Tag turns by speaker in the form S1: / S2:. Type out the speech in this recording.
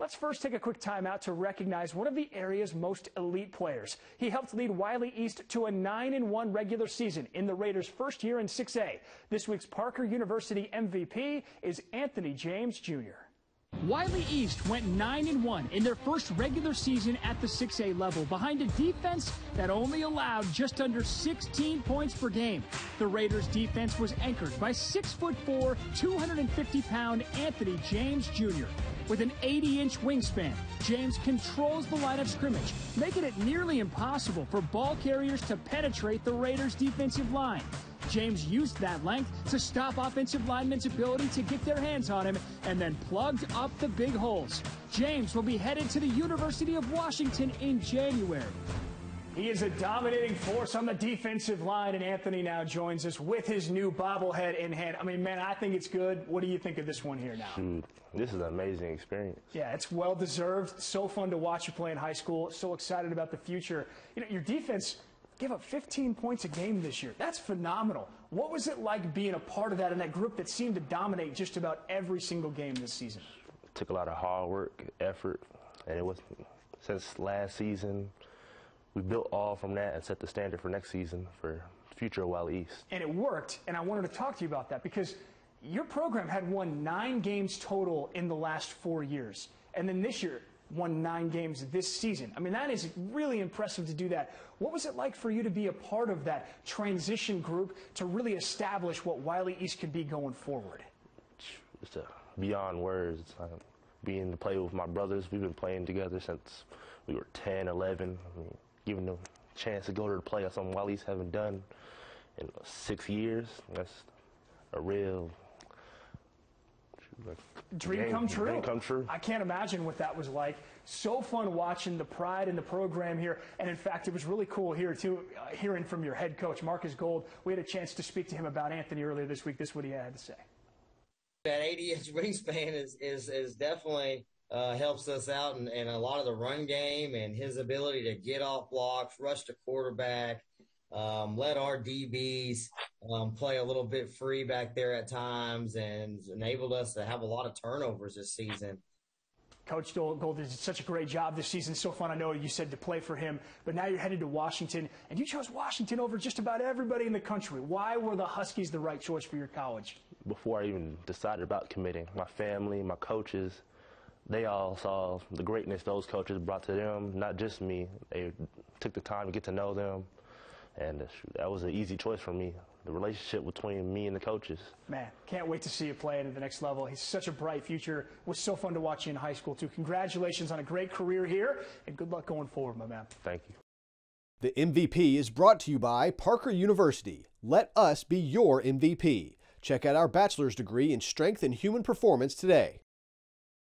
S1: Let's first take a quick time out to recognize one of the area's most elite players. He helped lead Wylie East to a 9-1 regular season in the Raiders' first year in 6A. This week's Parker University MVP is Anthony James Jr. Wylie East went 9 1 in their first regular season at the 6A level behind a defense that only allowed just under 16 points per game. The Raiders defense was anchored by 6'4, 250 pound Anthony James Jr. With an 80 inch wingspan, James controls the line of scrimmage, making it nearly impossible for ball carriers to penetrate the Raiders' defensive line. James used that length to stop offensive linemen's ability to get their hands on him and then plugged up the big holes. James will be headed to the University of Washington in January. He is a dominating force on the defensive line, and Anthony now joins us with his new bobblehead in hand. I mean, man, I think it's good. What do you think of this one here now?
S2: Dude, this is an amazing experience.
S1: Yeah, it's well deserved. So fun to watch you play in high school. So excited about the future. You know, your defense gave up 15 points a game this year. That's phenomenal. What was it like being a part of that in that group that seemed to dominate just about every single game this season?
S2: It took a lot of hard work, effort, and it was since last season. We built all from that and set the standard for next season for future of Wylie East.
S1: And it worked, and I wanted to talk to you about that because your program had won nine games total in the last four years. And then this year, won nine games this season. I mean, that is really impressive to do that. What was it like for you to be a part of that transition group to really establish what Wylie East could be going forward?
S2: It's beyond words. Being to play with my brothers, we've been playing together since we were 10, 11. I mean, giving them a chance to go to the play, that's something Wylie East haven't done in six years. That's a real
S1: dream
S2: game,
S1: come true.
S2: Dream come true.
S1: I can't imagine what that was like. So fun watching the pride in the program here, and in fact, it was really cool here too, uh, hearing from your head coach Marcus Gold. We had a chance to speak to him about Anthony earlier this week. This is what he had to say.
S3: That 80 inch wingspan is is is definitely. Uh, helps us out in, in a lot of the run game and his ability to get off blocks, rush the quarterback, um, let our DBs um, play a little bit free back there at times and enabled us to have a lot of turnovers this season.
S1: Coach Gold did such a great job this season. So fun. I know you said to play for him, but now you're headed to Washington, and you chose Washington over just about everybody in the country. Why were the Huskies the right choice for your college?
S2: Before I even decided about committing, my family, my coaches, they all saw the greatness those coaches brought to them, not just me. They took the time to get to know them, and that was an easy choice for me. The relationship between me and the coaches.
S1: Man, can't wait to see you play at the next level. He's such a bright future. It was so fun to watch you in high school too. Congratulations on a great career here, and good luck going forward, my man.
S2: Thank you.
S4: The MVP is brought to you by Parker University. Let us be your MVP. Check out our bachelor's degree in strength and human performance today.